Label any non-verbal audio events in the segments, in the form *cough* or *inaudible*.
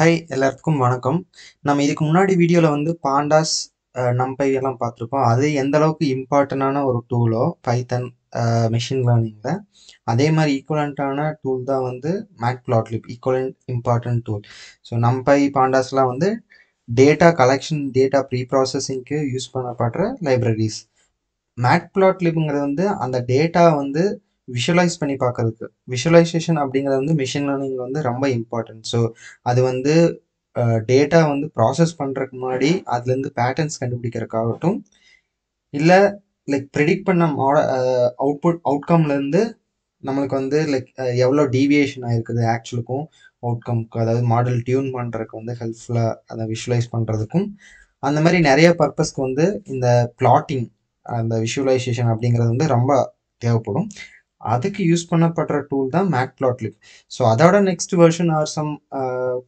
Hi எல்லாத்துக்கும் வணக்கம். நம்ம இதுக்கு முன்னாடி வீடியோவில் வந்து பாண்டாஸ் நம்பை எல்லாம் பார்த்துருப்போம். அது எந்த அளவுக்கு இம்பார்ட்டண்டான ஒரு டூலோ பைத்தன் மிஷின் லேர்னிங்கில் அதே மாதிரி ஈக்குவலண்ட்டான டூல் தான் வந்து matplotlib equivalent important tool so NumPy பாண்டாஸ்லாம் வந்து டேட்டா கலெக்ஷன் டேட்டா ப்ரீ ப்ராசஸிங்க்கு யூஸ் பண்ணப்படுற லைப்ரரிஸ் மேட் பிளாட்லிப்ங்கிறது வந்து அந்த டேட்டா வந்து விஷுவலைஸ் பண்ணி பார்க்கறதுக்கு விஷுவலைசேஷன் அப்படிங்கிறது வந்து மிஷின் லேர்னிங்கில் வந்து ரொம்ப இம்பார்ட்டன்ட் ஸோ அது வந்து டேட்டா வந்து ப்ராசஸ் பண்ணுறதுக்கு முன்னாடி அதுலேருந்து பேட்டர்ன்ஸ் கண்டுபிடிக்கிறதுக்காகட்டும் இல்லை லைக் ப்ரிடிக்ட் பண்ண மாட அவுட்புட் அவுட்கம்லேருந்து நம்மளுக்கு வந்து லைக் எவ்வளோ டீவியேஷன் ஆயிருக்குது ஆக்சுவலுக்கும் அவுட்கம்க்கு அதாவது மாடல் டியூன் பண்ணுறதுக்கு வந்து ஹெல்ப்ஃபுல்லாக அதை விஷுவலைஸ் பண்ணுறதுக்கும் அந்த மாதிரி நிறைய பர்பஸ்க்கு வந்து இந்த பிளாட்டிங் அந்த விஷுவலைசேஷன் அப்படிங்கிறது வந்து ரொம்ப தேவைப்படும். அதுக்கு யூஸ் பண்ணப்படுற டூல் தான் மேக் பிளாட்லிப் ஸோ அதோட நெக்ஸ்ட் வெர்ஷன் ஆர் சம்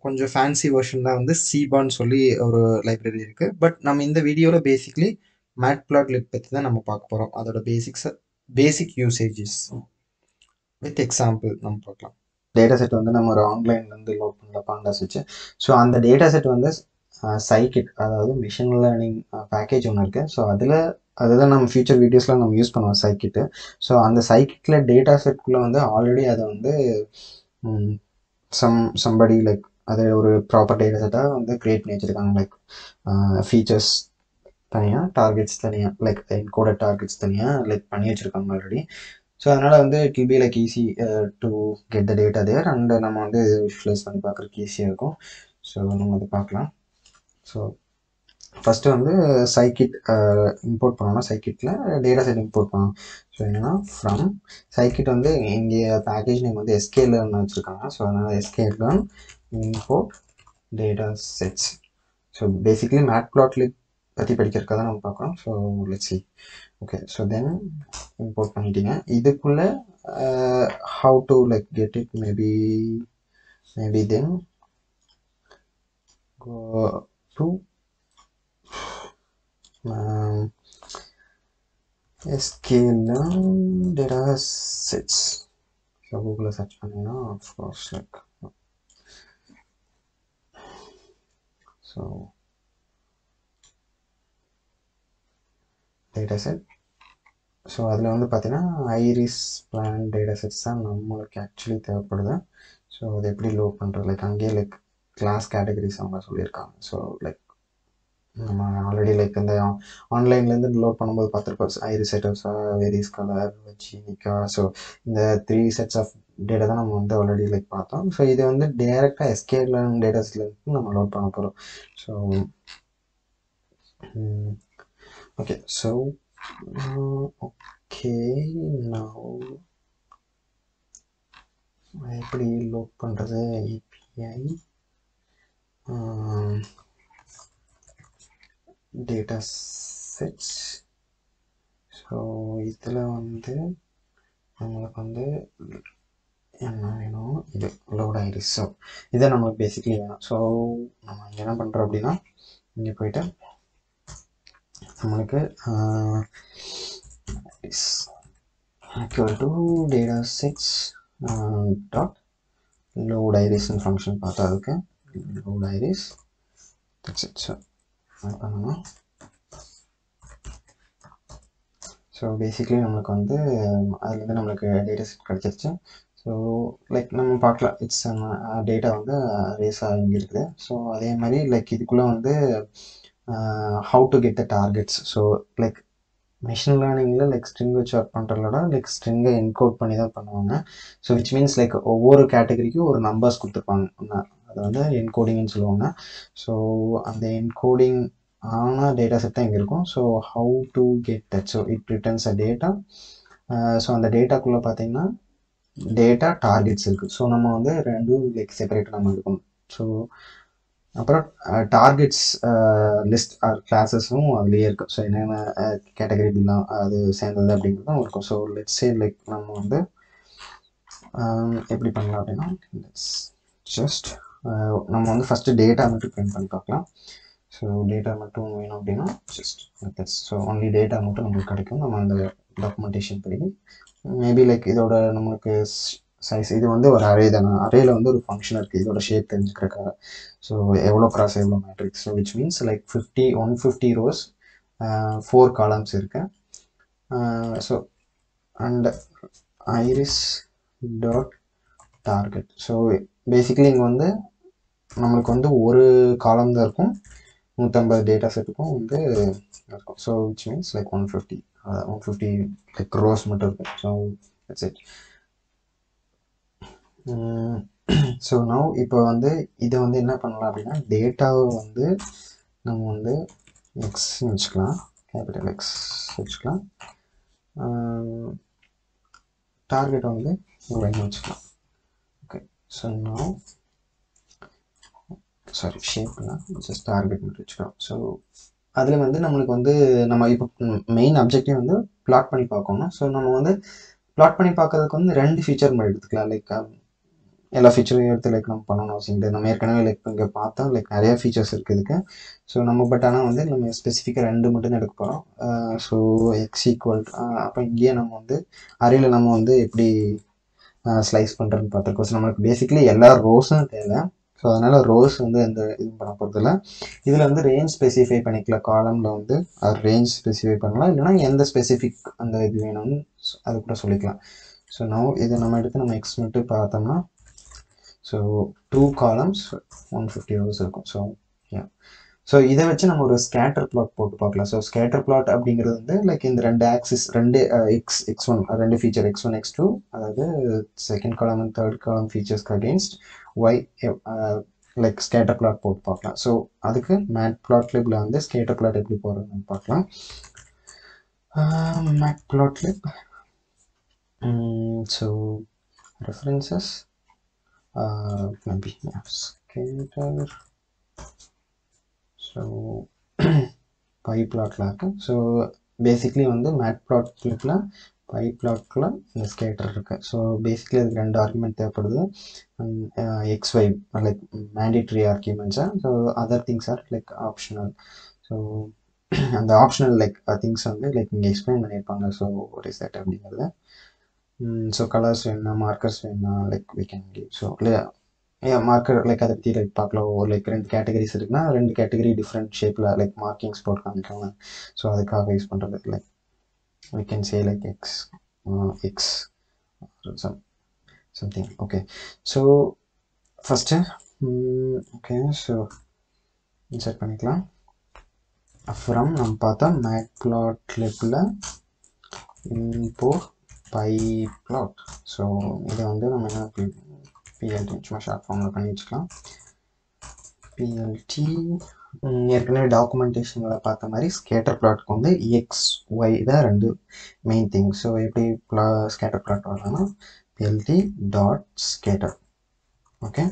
கொஞ்சம் ஃபேன்சி வெர்ஷன் தான் வந்து சீபான்னு சொல்லி ஒரு லைப்ரரி இருக்குது பட் நம்ம இந்த வீடியோவில் பேசிக்லி மேட் பிளாட்லிப் பற்றி தான் நம்ம பார்க்க போகிறோம் அதோட basics basic usages with example நம்ம பார்க்கலாம். டேட்டா செட் வந்து நம்ம ஒரு ஆன்லைன்லேருந்து லோட் பண்ணல பாண்டாஸ் வச்சு. ஸோ அந்த டேட்டா செட் வந்து சைக்கிட் அதாவது மிஷின் லேர்னிங் பேக்கேஜ் ஒன்று இருக்குது ஸோ அதில் அதுதான் நம்ம ஃபியூச்சர் வீடியோஸில் நம்ம யூஸ் பண்ணுவோம் சைக்கிட்டு ஸோ அந்த சைக்கிட்டில் டேட்டா செட்குள்ளே வந்து ஆல்ரெடி அதை வந்து சம் சம்படி லைக் அதை ஒரு ப்ராப்பர் டேட்டா செட்டாக வந்து க்ரியேட் பண்ணி வச்சுருக்காங்க. லைக் ஃபீச்சர்ஸ் தனியாக டார்கெட்ஸ் தனியாக லைக் என்கோட டார்கெட்ஸ் தனியாக லைக் பண்ணி வச்சுருக்காங்க ஆல்ரெடி ஸோ அதனால் வந்து it will be like easy to get the data there and நம்ம வந்து விஷுவலைஸ் பண்ணி பார்க்குறதுக்கு ஈஸியாக இருக்கும். ஸோ நம்ம அதை பார்க்கலாம். ஸோ ஃபஸ்ட்டு வந்து சைக்கிட் இம்போர்ட் uh, பண்ணோம்னா சைக்கிட்டில் டேட்டா செட் இம்போர்ட் பண்ணணும் ஸோ என்னென்னா ஃப்ரம் சைக்கிட் வந்து இங்கே பேக்கேஜ் நேம் வந்து எஸ்கே லேர்ன் வச்சுருக்காங்க. ஸோ அதனால் SK learn import data sets so basically matplotlib பற்றி படிக்கிறதுக்காக தான் நம்ம பார்க்குறோம். So let's okay so then import பண்ணிட்டீங்க. இதுக்குள்ளே how to like get it maybe maybe then go to um, sklearn data sets. So கூகுளில் சர்ச் பண்ணிங்கன்னா of course like so data set so அதில் வந்து பார்த்தீங்கன்னா ஐரிஸ் பிளான் டேட்டாசெட்ஸ் தான் நம்மளுக்கு actually தேவைப்படுது. ஸோ அது எப்படி லோ பண்ணுறது லைக் அங்கேயே லைக் கிளாஸ் கேட்டகரிஸ் அவங்க சொல்லியிருக்காங்க. ஸோ லைக் நம்ம ஆல்ரெடி லைக் இந்த ஆன்லைன்லேருந்து லோட் பண்ணும்போது பார்த்துருப்போம். ஐரி செட்டப்ஸா வேரியஸ் கலர் வச்சு நிக்கா ஸோ இந்த த்ரீ செட்ஸ் ஆஃப் டேட்டா தான் நம்ம வந்து ஆல்ரெடி லைக் பார்த்தோம். ஸோ இது வந்து டேரெக்டாக எஸ்கேட் டேட்டாஸ்லேருந்து நம்ம லோட் பண்ண போகிறோம் ஸோ ஓகே ஸோ ஓகே நான் எப்படி லோட் பண்ணுறது ஏபிஐ டேட்டா செட்ஸ் ஸோ இதில் வந்து நம்மளுக்கு வந்து என்ன வேணும்? இது லோட் ஆயிடுச்சு. ஸோ இதை நம்மளுக்கு பேசிக்கலி வேணும். ஸோ நம்ம என்ன பண்ணுறோம் அப்படின்னா இங்கே போயிட்டு நம்மளுக்கு equal to data sets dot load ஐரிஸ்ன்னு function பார்த்தா அதுக்கு load iris that's it so uh-uh. So basically நம்மளுக்கு வந்து um, அதுலேருந்து நம்மளுக்கு டேட்டா செட் கிடச்சிருச்சு. ஸோ லைக் நம்ம பார்க்கலாம். இட்ஸ் டேட்டா um, uh, வந்து ரேஸாக இங்கே இருக்குது ஸோ அதே மாதிரி லைக் இதுக்குள்ளே வந்து how to get the targets so like machine லேர்னிங்கில் like string வச்சு ஒர்க் பண்ணுறதோட லைக் ஸ்ட்ரிங்கை என்கோட் பண்ணி தான் பண்ணுவாங்க. ஸோ விச் மீன்ஸ் லைக் ஒவ்வொரு கேட்டகரிக்கும் ஒரு நம்பர்ஸ் கொடுத்துருப்பாங்க. அதை வந்து என்கோடிங்னு சொல்லுவாங்க. ஸோ அந்த என்கோடிங் ஆன டேட்டா செட் தான் இங்கே இருக்கும். So how to get that so it returns a data so அந்த டேட்டாக்குள்ளே பார்த்தீங்கன்னா டேட்டா டார்கெட்ஸ் இருக்குது ஸோ நம்ம வந்து ரெண்டும் லைக் செப்பரேட்டாக நம்ம இருக்கணும் ஸோ அப்புறம் டார்கெட்ஸ் லிஸ்ட் ஆர் கிளாஸஸும் அதுலேயே இருக்கும் ஸோ என்னென்ன uh, கேட்டகரி பில்லாம் அது சேர்ந்தது அப்படிங்கிறதும் இருக்கும். ஸோ லெட்ஸ் சே லைக் நம்ம வந்து um, எப்படி பண்ணலாம் அப்படின்னா ஜஸ்ட் நம்ம வந்து ஃபஸ்ட்டு டேட்டா மட்டும் பிரிண்ட் பண்ணி பார்க்கலாம். ஸோ டேட்டா மட்டும் வேணும் அப்படின்னா just methods so only data மட்டும் நம்மளுக்கு கிடைக்கும். நம்ம அந்த டாக்குமெண்டேஷன் படி. மேபி லைக் இதோட நம்மளுக்கு சைஸ் இது வந்து ஒரு அரே தானே. அரேல வந்து ஒரு ஃபங்க்ஷன் இருக்குது இதோட ஷேப் தெரிஞ்சுக்கிறக்காக ஸோ எவ்வளோ கிராஸ் எவ்வளோ matrix so which means like fifty one fifty rows four columns இருக்கு. So and iris dot target so basically இங்கே வந்து நம்மளுக்கு வந்து ஒரு காலம் தான் இருக்கும். நூற்றம்பது டேட்டா செட்டுக்கும் வந்து இருக்கும். So which means like one fifty one fifty like rows மட்டும் இருக்கும். So it's it so now இப்போ வந்து இதை வந்து என்ன பண்ணலாம் அப்படின்னா டேட்டாவை வந்து நம்ம வந்து எக்ஸ்னு வச்சுக்கலாம். கேபிட்டல் எக்ஸ் வச்சுக்கலாம். டார்கெட் வந்து ஒய்னு வச்சுக்கலாம். ஓகே ஸோ நவ் சாரி ஷேப்னா ஜஸ்ட் டார்கெட் மட்டும் வச்சுக்கிறோம் ஸோ அதில் வந்து நம்மளுக்கு வந்து நம்ம இப்போ மெயின் அப்ஜெக்டிவ் வந்து பிளாட் பண்ணி பார்க்கணும். ஸோ நம்ம வந்து பிளாட் பண்ணி பார்க்கறதுக்கு வந்து ரெண்டு ஃபீச்சர் மாதிரி எடுத்துக்கலாம். லைக் um, எல்லா ஃபீச்சரையும் எடுத்து லைக் நம்ம பண்ணணும் அவசியம் இல்லை. நம்ம ஏற்கனவே லைக் இங்கே பார்த்தோம் லைக் நிறையா ஃபீச்சர்ஸ் இருக்குது இதுக்கு. ஸோ நம்ம பட் ஆனால் வந்து நம்ம ஸ்பெசிஃபிக்காக ரெண்டு மட்டும் தான் எடுக்க போகிறோம் so uh, X equal uh, அப்போ இங்கேயே நம்ம வந்து அறையில் நம்ம வந்து எப்படி uh, ஸ்லைஸ் பண்ணுறதுன்னு பார்த்துருக்கோம். ஸோ நம்மளுக்கு பேசிக்கலி எல்லா ரோஸும் தேவை. ஸோ அதனால் ரோஸ் வந்து எந்த இது பண்ண போகிறதில்ல இதில் வந்து ரேஞ்ச் ஸ்பெசிஃபை பண்ணிக்கலாம் காலமில் வந்து அது ரேஞ்ச் ஸ்பெசிஃபை பண்ணலாம். இல்லைனா எந்த ஸ்பெசிஃபிக் அந்த இது வேணும்னு அது கூட சொல்லிக்கலாம். ஸோ நோ இதை நம்ம எடுத்து நம்ம எக்ஸ் மட்டும் பார்த்தோம்னா so two columns one fifty rows இருக்கும். ஸோ யா ஸோ இதை வச்சு நம்ம ஒரு ஸ்கேட்டர் பிளாட் போட்டு பார்க்கலாம். ஸோ ஸ்கேட்டர் பிளாட் அப்படிங்கிறது வந்து லைக் இந்த ரெண்டு ஆக்சிஸ் ரெண்டு எக்ஸ் எக்ஸ் ஒன் ரெண்டு feature X one X two அதாவது second column and third column ஃபீச்சர்ஸ்க்கு against Y like scatter plot போட்டு பார்க்கலாம். ஸோ அதுக்கு மேட் பிளாட் லிப்ல வந்து ஸ்கேட்டர் பிளாட் எப்படி போடுறதுன்னு பார்க்கலாம். Matplotlib so references maybe scatter so by பிளாட்டில் இருக்கு. ஸோ பேசிக்லி வந்து மேட் பிளாட் கிளிப்பில் பை பிளாட்டில் இந்த ஸ்கேட்டர் இருக்குது ஸோ பேசிக்லி அதுக்கு ரெண்டு ஆர்குமெண்ட் தேவைப்படுது. X Y like mandatory ஆர்குமெண்ட்ஸா so other things are like optional so அந்த ஆப்ஷனல் லைக் திங்ஸ் வந்து லைக் இங்கே எக்ஸ்பிளைன் பண்ணியிருப்பாங்க. ஸோ ஒரு இஸ் தட் ஸோ கலர்ஸ் வேணும்னா மார்க்கர்ஸ் வேணும்னா like we can give so இல்லையா? மார்க்கர் லைக் அதை பற்றி லைக் பார்க்கலாம். ஒரு லைக் ரெண்டு கேட்டகரிஸ் இருக்குன்னா ரெண்டு கேட்டகரி டிஃப்ரெண்ட் ஷேப்பில் லைக் மார்க்கிங்ஸ் போட்டு காமிக்காங்க. ஸோ அதுக்காக யூஸ் பண்ணுறது like we can say like x uh, x or some something. Okay. So first um, okay so insert பண்ணிக்கலாம். அப்புறம் நம்ம பார்த்தா மேட்ப்ளாட்லிப்பில் import pyplot ஸோ இதை வந்து நம்ம என்ன பிஎல்டி சும்மா ஷார்ட் ஃபார்மில் பண்ணி வச்சுக்கலாம். பிஎல்டி ஏற்கனவே டாக்குமெண்டேஷனில் பார்த்த மாதிரி ஸ்கேட்டர் பிளாட்க்கு வந்து எக்ஸ் ஒய் தான் ரெண்டு மெயின் திங் ஸோ எப்படி ப்ளா scatter plot வரலாம்னா PLT dot scatter okay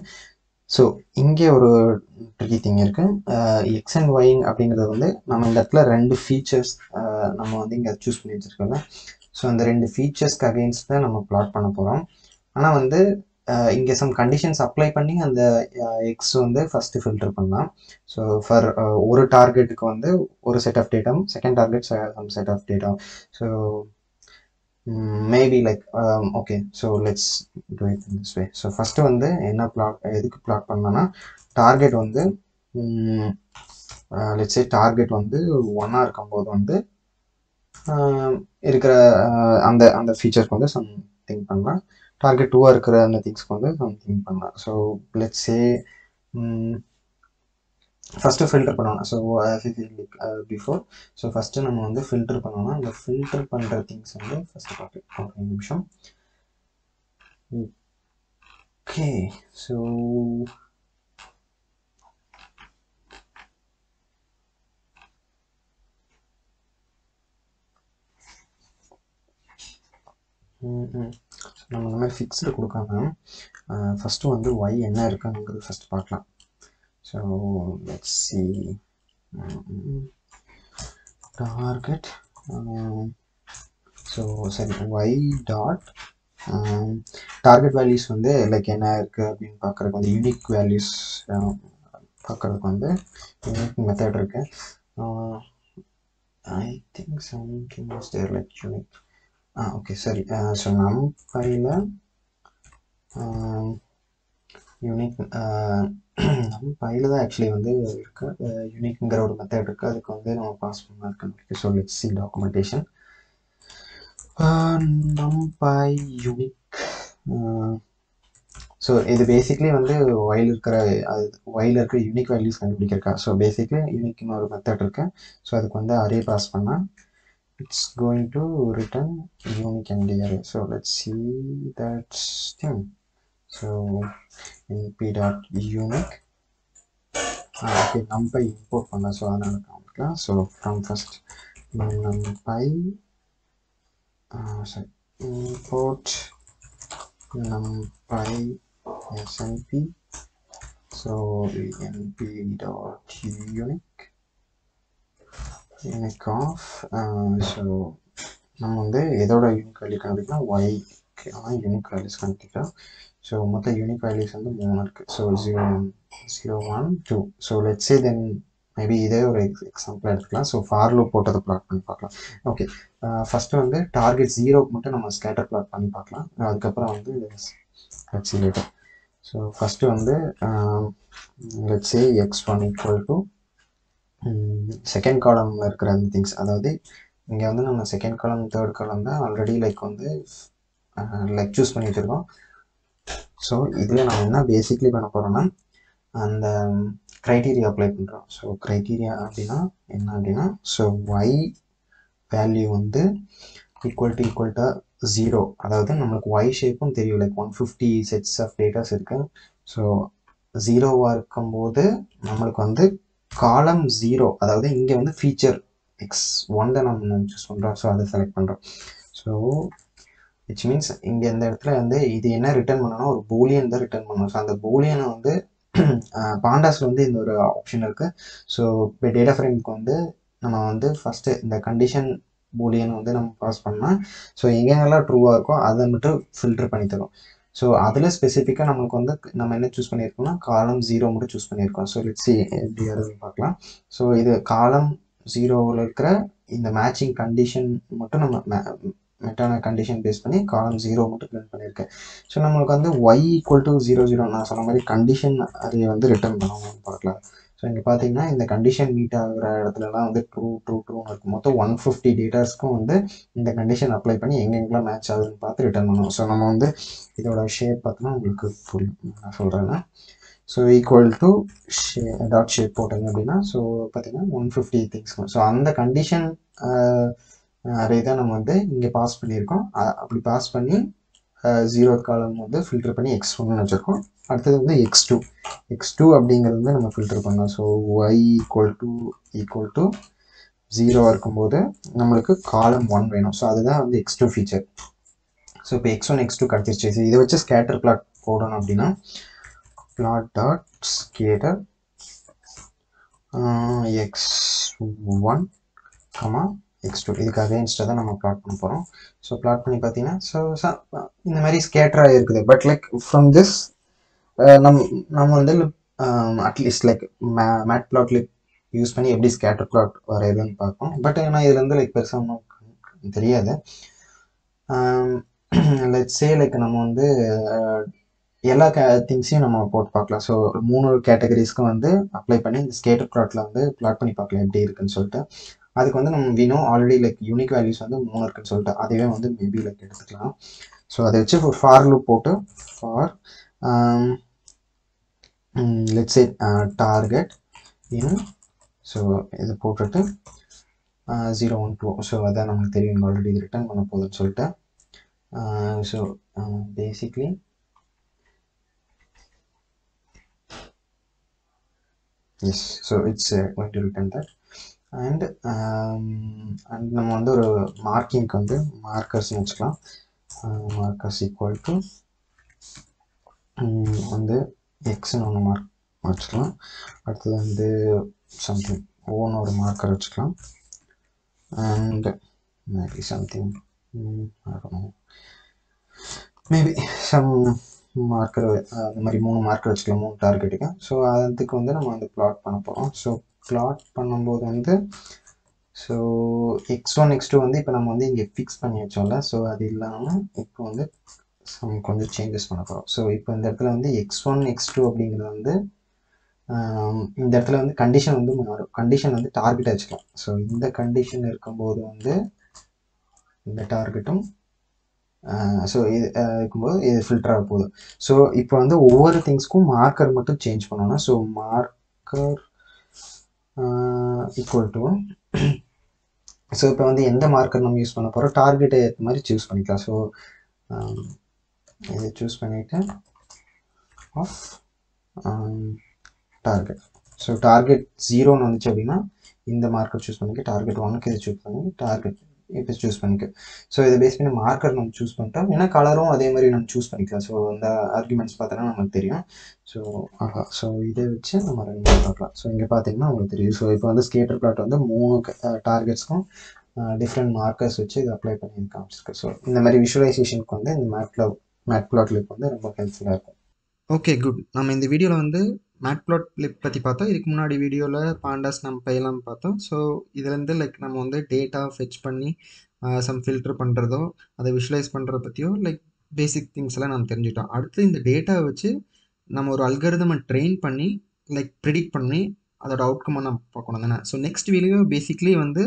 so இங்கே ஒரு ட்ரிக்கி திங் இருக்குது எக்ஸ் அண்ட் ஒயிங் அப்படிங்கிறது வந்து நம்ம இந்த இடத்துல ரெண்டு ஃபீச்சர்ஸ் நம்ம வந்து இங்கே சூஸ் பண்ணி வச்சுருக்கோம்ல. ஸோ அந்த ரெண்டு ஃபீச்சர்ஸ்க்கு அகெயின்ஸ்ட் தான் நம்ம பிளாட் பண்ண போகிறோம் ஆனால் வந்து இங்கே சம் கண்டிஷன்ஸ் அப்ளை பண்ணி அந்த எக்ஸ் வந்து ஃபஸ்ட்டு ஃபில்டர் பண்ணலாம். ஸோ ஃபார் ஒரு டார்கெட்டுக்கு வந்து ஒரு set of டேட்டாம் second target some set of டேட்டாம் so maybe like okay so let's do it this way so first வந்து என்ன பிளாட் எதுக்கு பிளாட் பண்ணோன்னா டார்கெட் வந்து mm, லெட்ஸே டார்கெட் வந்து ஒன்னாக இருக்கும்போது வந்து இருக்கிற அந்த அந்த ஃபீச்சர்க்கு வந்து சம் திங்க் பண்ணலாம். டார்கெட் டூவாக இருக்கிற அந்த திங்ஸ்க்கு வந்து நம்ம திங்க் பண்ணலாம். So let's say first filter பண்ணணும். ஸோ பிஃபோர் ஸோ ஃபஸ்ட்டு நம்ம வந்து ஃபில்டர் பண்ணோம்னா அந்த ஃபில்டர் பண்ணுற திங்ஸ் வந்து ஃபஸ்ட்டு பார்க்கலாம் ஒரு நிமிஷம். ஓகே ஸோ நம்ம இந்த மாதிரி ஃபிக்ஸ்டு கொடுக்காம ஃபஸ்ட்டு வந்து ஒய் என்ன இருக்குங்கிறது ஃபஸ்ட் பார்க்கலாம். So let's see target so சரி ஒய் டாட் டார்கெட் வேல்யூஸ் வந்து லைக் என்ன இருக்குது அப்படின்னு பார்க்குறதுக்கு வந்து யூனிக் வேல்யூஸ் பார்க்குறதுக்கு வந்து யூனிக் மெத்தட் இருக்குது I think something is there like unique ah okay சரி. ஸோ நம் ஃபைலில் யூனிக் நம்ம பையில் தான் ஆக்சுவலி வந்து இருக்கு. யூனிக்ங்கிற ஒரு மெத்தட் இருக்குது அதுக்கு வந்து நம்ம பாஸ் பண்ணலாம். இருக்கு so let see documentation NumPy unique so இது பேசிக்லி வந்து ஒயில் இருக்கிற அது ஒயில் இருக்கிற யூனிக் வேல்யூஸ் கண்டுபிடிக்கிறக்கா ஸோ பேசிக்லி யூனிக்னு ஒரு மெத்தட் இருக்குது ஸோ அதுக்கு வந்து அரே பாஸ் பண்ணால் it's going to return unique and array so let's see that thing so np dot unique ah, okay numpy import பண்ண so அதனால காமிக்கலாம் so from first numpy uh, sorry import numpy snp so np dot unique Unique of so நம்ம வந்து எதோட unique value கண்டுபிடிக்கலாம் ஒய்க்கான unique values கண்டுபிடிக்கலாம் so மொத்த யூனிக் வேல்யூஸ் வந்து மூணு இருக்குது so zero one zero one two so let's say then maybe இதே ஒரு எக்ஸ் எக்ஸாம்பிள் எடுத்துக்கலாம். ஸோ ஃபார்லோ போட்டதை ப்ளாட் பண்ணி பார்க்கலாம். ஓகே ஃபஸ்ட்டு uh, வந்து டார்கெட் ஜீரோக்கு மட்டும் நம்ம ஸ்கேட்டர் ப்ளாட் பண்ணி பார்க்கலாம். அதுக்கப்புறம் வந்து லெட்ஸ் லேட்டர் ஸோ ஃபஸ்ட்டு வந்து let's say X one equal to second காலமில் இருக்கிற அந்த திங்ஸ் அதாவது இங்கே வந்து நம்ம செகண்ட் காலம் தேர்ட் காலம் தான் ஆல்ரெடி லைக் வந்து லைக் சூஸ் பண்ணி வச்சுருக்கோம் ஸோ இதில் நம்ம என்ன பேசிக்லி பண்ண போகிறோம்னா அந்த க்ரைட்டீரியா அப்ளை பண்ணுறோம் ஸோ க்ரைட்டீரியா அப்படின்னா என்ன அப்படின்னா ஸோ ஒய் வேல்யூ வந்து equal to equal to zero அதாவது நம்மளுக்கு ஒய் ஷேப்பும் தெரியும். Like one fifty sets of datas இருக்குது ஸோ ஜீரோவாக இருக்கும்போது நம்மளுக்கு வந்து காலம் ஜீரோ அதாவது இங்கே வந்து ஃபீச்சர் எக்ஸ் ஒன் தான் நம்ம சூஸ் பண்ணுறோம் ஸோ அதை செலக்ட் பண்ணுறோம் ஸோ விச் மீன்ஸ் இங்கே இந்த இடத்துல வந்து இது என்ன ரிட்டர்ன் பண்ணணும் ஒரு பூலியன் தான் ரிட்டர்ன் பண்ணணும். ஸோ அந்த பூலியனை வந்து *clears throat* பாண்டாஸில் வந்து இந்த ஒரு ஆப்ஷன் இருக்குது ஸோ இப்போ டேட்டா ஃப்ரேமுக்கு வந்து நம்ம வந்து ஃபஸ்ட்டு இந்த கண்டிஷன் பூலியன் வந்து நம்ம பாஸ் பண்ணால் ஸோ எங்கெங்கெல்லாம் ட்ரூவாக இருக்கோ அதை மட்டும் ஃபில்டர் பண்ணி தரும் ஸோ அதில் ஸ்பெசிஃபிக்காக நம்மளுக்கு வந்து நம்ம என்ன சூஸ் பண்ணியிருக்கோம்னா காலம் ஜீரோ மட்டும் சூஸ் பண்ணியிருக்கோம் ஸோ லெட்ஸி எப்படி வருது பார்க்கலாம். ஸோ இது காலம் ஜீரோவில் இருக்கிற இந்த மேட்சிங் கண்டிஷன் மட்டும் நம்ம மெட்டான கண்டிஷன் பேஸ் பண்ணி காலம் ஜீரோ மட்டும் பிரிண்ட் பண்ணியிருக்கேன் ஸோ நம்மளுக்கு வந்து Y equal to zero zero நான் சொன்ன மாதிரி கண்டிஷன் அதை வந்து ரிட்டர்ன் பண்ணணும்னு பார்க்கலாம். ஸோ இங்கே பார்த்தீங்கன்னா இந்த கண்டிஷன் மீட் ஆகிற இடத்துலலாம் வந்து ட்ரூ ட்ரூ ட்ரூன்னு இருக்கும் மொத்தம் ஒன் ஃபிஃப்டி டேட்டாஸ்க்கும் வந்து இந்த கண்டிஷன் அப்ளை பண்ணி எங்கெங்கெல்லாம் மேட்ச் ஆகுதுன்னு பார்த்து ரிட்டர்ன் பண்ணுவோம் ஸோ நம்ம வந்து இதோட ஷேப் பார்த்தோன்னா உங்களுக்கு புரியும் நான் சொல்கிறேன்னா ஸோ ஈக்குவல் டு ஷே டாட் ஷேப் போட்டிங்க அப்படின்னா ஸோ பார்த்தீங்கன்னா ஒன் ஃபிஃப்டி திங்ஸ் ஸோ அந்த கண்டிஷன் அரே தான் நம்ம வந்து இங்கே பாஸ் பண்ணியிருக்கோம். அப்படி பாஸ் பண்ணி ஜீரோ காலம் வந்து ஃபில்டர் பண்ணி எக்ஸ் ஒன்னு வச்சுருக்கோம். அடுத்தது வந்து எக்ஸ் டூ எக்ஸ் டூ அப்படிங்கிறது வந்து நம்ம ஃபில்டர் பண்ணோம் so Y equal to equal to ஜீரோவாக இருக்கும்போது நம்மளுக்கு காலம் ஒன் வேணும். ஸோ அதுதான் வந்து எக்ஸ் டூ ஃபீச்சர் ஸோ இப்போ எக்ஸ் ஒன் எக்ஸ் டூ கிடச்சிருச்சு ஸோ இதை வச்சு ஸ்கேட்டர் பிளாட் போடணும் அப்படின்னா plot dot scatter X one comma X two இதுக்கு அகேன்ஸ்டாக தான் நம்ம பிளாட் பண்ண போகிறோம் ஸோ பிளாட் பண்ணி பார்த்தீங்கன்னா ஸோ இந்த மாதிரி ஸ்கேட்டராக இருக்குது பட் லைக் ஃப்ரம் திஸ் நம் நம்ம வந்து அட்லீஸ்ட் லைக் மே மேட் பிளாட்ல யூஸ் பண்ணி எப்படி ஸ்கேட்டர் பிளாட் வரையுதுன்னு பார்ப்போம். பட் ஆனால் இதுலேருந்து லைக் பெருசாக ஒன்றும் தெரியாது. லெட் சே லைக் நம்ம வந்து uh, எல்லா கே திங்ஸையும் நம்ம போட்டு பார்க்கலாம். ஸோ மூணு கேட்டகரிஸ்க்கும் வந்து அப்ளை பண்ணி இந்த ஸ்கேட்டர் பிளாட்டில் வந்து பிளாட் பண்ணி பார்க்கலாம் எப்படி இருக்குன்னு சொல்லிட்டு. அதுக்கு வந்து நம்ம we know already like unique values வந்து மூணு இருக்குன்னு சொல்லிட்டு அதுவே வந்து மேபி லைக் எடுத்துக்கலாம். ஸோ அதை வச்சு ஃபார் லூப் போட்டு for let's say target in so இது போட்டுட்டு ஜீரோ ஒன் டூ ஸோ அதான் நமக்கு தெரியும் ஆல்ரெடி இது ரிட்டர்ன் பண்ண போகுதுன்னு சொல்லிட்டு. So basically yes so it's going to return that and and um, நம்ம வந்து ஒரு மார்க்கிங்க்கு வந்து மார்க்கர்ஸ்னு வச்சுக்கலாம். மார்க்கர்ஸ் ஈக்குவல் டு வந்து எக்ஸ்னு ஒன்று மார்க் வச்சுக்கலாம். அடுத்தது வந்து சம்திங் ஓன் ஒரு மார்க்கர் வச்சுக்கலாம். And maybe something maybe some marker அந்த மாதிரி மூணு மார்க்கர் வச்சுக்கலாம் மூணு டார்கெட்டுக்கு ஸோ அதுக்கு வந்து நம்ம வந்து பிளாட் பண்ண போகிறோம் ஸோ பிளாட் பண்ணும்போது வந்து so X one X two வந்து இப்போ நம்ம வந்து இங்கே ஃபிக்ஸ் பண்ணி வச்சோம்ல ஸோ அது இல்லாமல் இப்போ வந்து கொஞ்சம் சேஞ்சஸ் பண்ண போகிறோம் ஸோ இப்போ இந்த இடத்துல வந்து எக்ஸ் ஒன் எக்ஸ் டூ அப்படிங்கிறது வந்து இந்த இடத்துல வந்து கண்டிஷன் வந்து மாறும் கண்டிஷன் வந்து டார்கெட் வச்சுக்கலாம். ஸோ இந்த கண்டிஷன் இருக்கும்போது வந்து இந்த டார்கெட்டும் ஸோ இது இருக்கும்போது இது ஃபில்டர் ஆக போகுது. ஸோ இப்போ வந்து ஒவ்வொரு திங்ஸ்க்கும் மார்க்கர் மட்டும் சேஞ்ச் பண்ணணும் so marker equal to so இப்போ வந்து எந்த மார்க்கர் நம்ம யூஸ் பண்ண போகிறோம் டார்கெட்டை ஏற்ற மாதிரி சூஸ் பண்ணிக்கலாம். ஸோ இதை சூஸ் பண்ணிவிட்டு ஆஃப் டார்கெட் ஸோ டார்கெட் ஜீரோன்னு வந்துச்சு அப்படின்னா இந்த மார்க்கர் சூஸ் பண்ணிக்க டார்கெட் ஒனுக்கு இதை சூஸ் பண்ணி டார்கெட் இப்போ சூஸ் பண்ணிக்க. ஸோ இதை பேஸ் பண்ணி மார்க்கர் நம்ம சூஸ் பண்ணிட்டோம். ஏன்னா கலரும் அதே மாதிரி நம்ம சூஸ் பண்ணிக்கலாம். ஸோ அந்த ஆர்குமெண்ட்ஸ் பார்த்தோன்னா நமக்கு தெரியும். ஸோ ஆஹா. ஸோ இதை வச்சு நம்ம ரன் பண்ணி பார்க்கலாம். ஸோ இங்கே பார்த்தீங்கன்னா உங்களுக்கு தெரியும். ஸோ இப்போ வந்து ஸ்கேட்டர் பிளாட் வந்து மூணு டார்கெட்ஸ்க்கும் டிஃப்ரெண்ட் மார்க்கர்ஸ் வச்சு இதை அப்ளை பண்ணி காமிச்சிருக்கு. ஸோ இந்த மாதிரி விஷுவலைசேஷனுக்கு வந்து இந்த மேட்ல மேட் பிளாட்லுக்கு வந்து ரொம்ப ஹெல்ப்ஃபுல்லாக இருக்கும். ஓகே குட் நம்ம இந்த வீடியோவில் வந்து மேட்ப்ளாட் லிப் பற்றி பார்த்தோம். இதுக்கு முன்னாடி வீடியோவில் பாண்டாஸ் நம்ம பையெல்லாம் பார்த்தோம். ஸோ இதுலேருந்து லைக் நம்ம வந்து டேட்டா ஃபெச் பண்ணி சம் ஃபில்டர் பண்ணுறதோ அதை விஷுவலைஸ் பண்ணுறத பற்றியோ லைக் பேசிக் திங்ஸ் எல்லாம் நம்ம தெரிஞ்சுட்டோம் அடுத்து இந்த டேட்டாவை வச்சு நம்ம ஒரு அல்கரிதமை ட்ரெயின் பண்ணி லைக் ப்ரிடிக்ட் பண்ணி அதோட அவுட்கமை நம்ம பார்க்கணும் தானே. ஸோ நெக்ஸ்ட் வீடியோ பேசிக்லி வந்து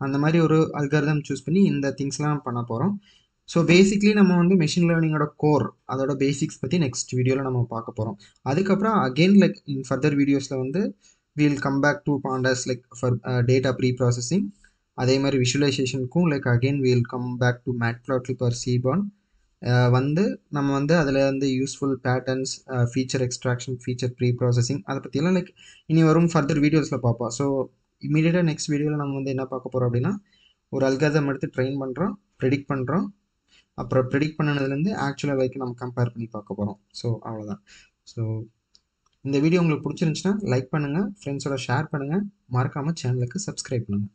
அந்த மாதிரி ஒரு அல்கரிதம் சூஸ் பண்ணி இந்த திங்ஸ்லாம் பண்ண போகிறோம் ஸோ பேசிக்லி நம்ம வந்து மெஷின் லேர்னிங்கோட கோர் அதோட பேசிக்ஸ் பற்றி நெக்ஸ்ட் வீடியோவில் நம்ம பார்க்க போகிறோம் அதுக்கப்புறம் அகெயின் லைக் இன் ஃபர்தர் வீடியோஸில் வந்து we'll come back to pandas like for data pre processing அதே மாதிரி விஷுவலைசேஷனுக்கும் like again we'll come back to matplotlib or seaborn வந்து நம்ம வந்து அதில் வந்து useful patterns feature extraction feature pre processing அதை பற்றியெல்லாம் லைக் இனி வரும் ஃபர்தர் வீடியோஸில் பார்ப்போம். ஸோ இமீடியட்டாக நெக்ஸ்ட் வீடியோவில் நம்ம வந்து என்ன பார்க்க போகிறோம் அப்படின்னா ஒரு அல்காதம் எடுத்து ட்ரெயின் பண்ணுறோம் ப்ரெடிக்ட் பண்ணுறோம் அப்புறம் ப்ரெடிக்ட் பண்ணதுலேருந்து ஆக்சுவலாக லைக் நம்ம கம்பேர் பண்ணி பார்க்க போகிறோம் ஸோ அவ்வளோதான் ஸோ இந்த வீடியோ உங்களுக்கு பிடிச்சிருந்துச்சுன்னா லைக் பண்ணுங்கள் ஃப்ரெண்ட்ஸோட ஷேர் பண்ணுங்கள் மறக்காமல் சேனலுக்கு சப்ஸ்கிரைப் பண்ணுங்கள்